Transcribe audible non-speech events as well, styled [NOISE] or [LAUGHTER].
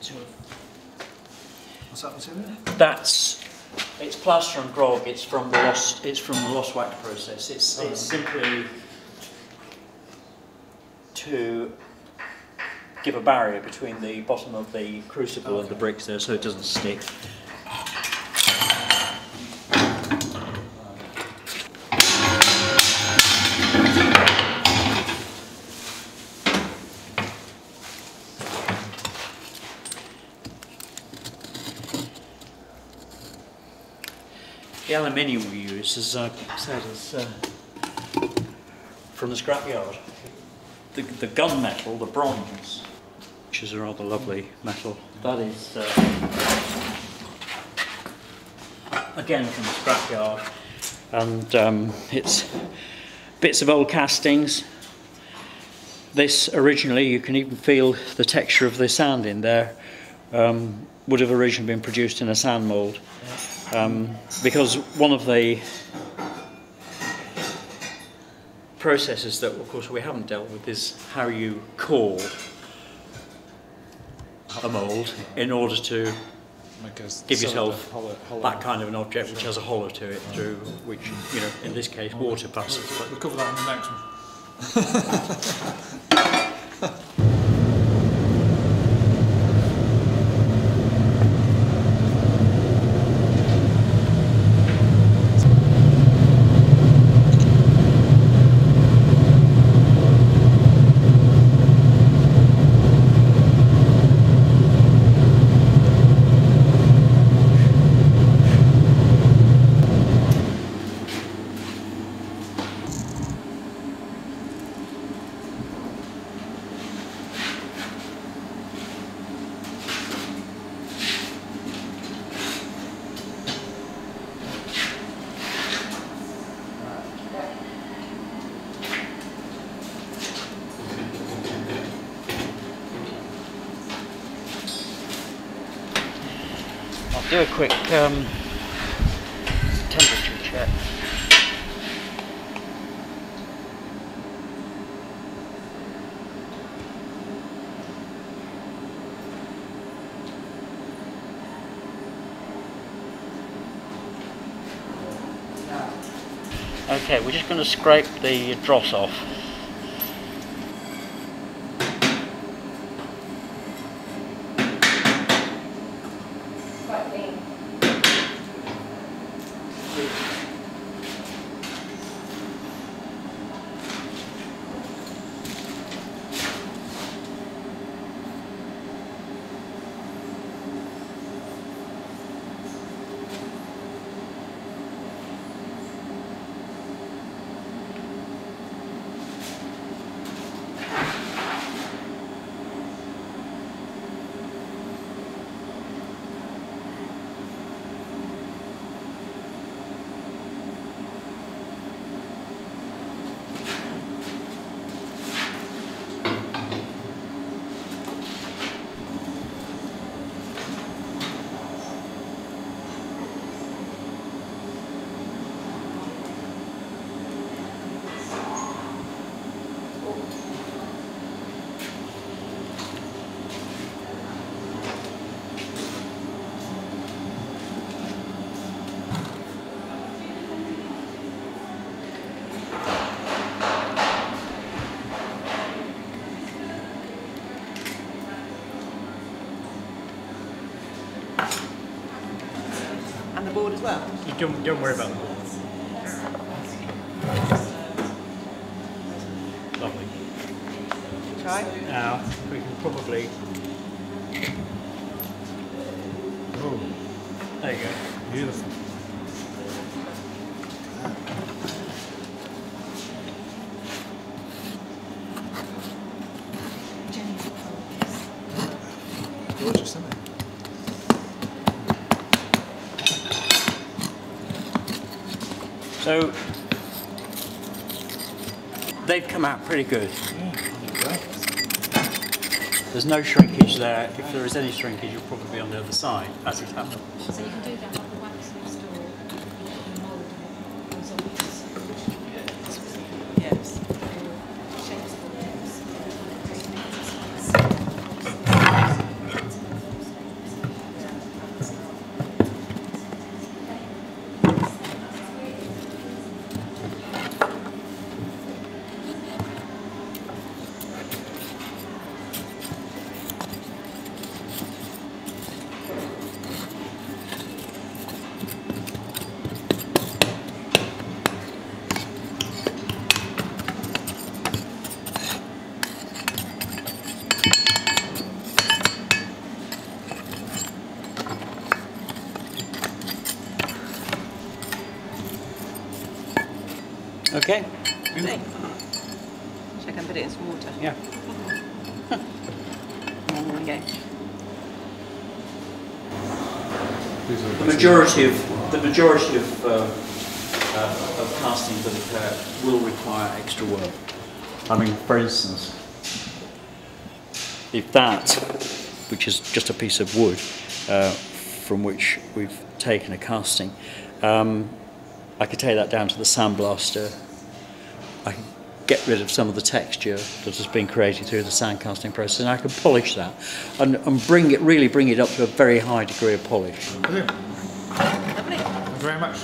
sort of- What's that material? That's it's plaster and grog. It's from the lost. It's from the lost wax process. It's it's simply to give a barrier between the bottom of the crucible and the bricks there, so it doesn't stick. The aluminium we use, as I said, is uh, from the scrapyard. The, the gunmetal, the bronze, which is a rather lovely metal, that is uh, again from the scrapyard. And um, it's bits of old castings. This originally, you can even feel the texture of the sand in there, um, would have originally been produced in a sand mould. Um, because one of the processes that, of course, we haven't dealt with is how you core a mould in order to give yourself hollow- hollow- that kind of an object which has a hollow to it through which, you know, in this case, water passes. But We'll cover that in the next one. [LAUGHS] do a quick um, temperature check. Okay, we're just going to scrape the dross off. The board as well? You don't, don't worry about it. Lovely. Try? Now, we can probably... Oh, There you go. beautiful. So, they've come out pretty good. There's no shrinkage there. If there is any shrinkage, you'll probably be on the other side, as it happens. So you can do that like the wax next door, the mould goes on Yes. shapes of the legs. Okay? Okay. So I can put it in some water. Yeah. And there we go. The majority of the majority of, uh, uh, of castings that occur will require extra work. I mean, for instance, if that, which is just a piece of wood uh, from which we've taken a casting, um, I could take that down to the sandblaster. I could get rid of some of the texture that has been created through the sand casting process, and I could polish that and, and bring it really bring it up to a very high degree of polish. Thank you very much.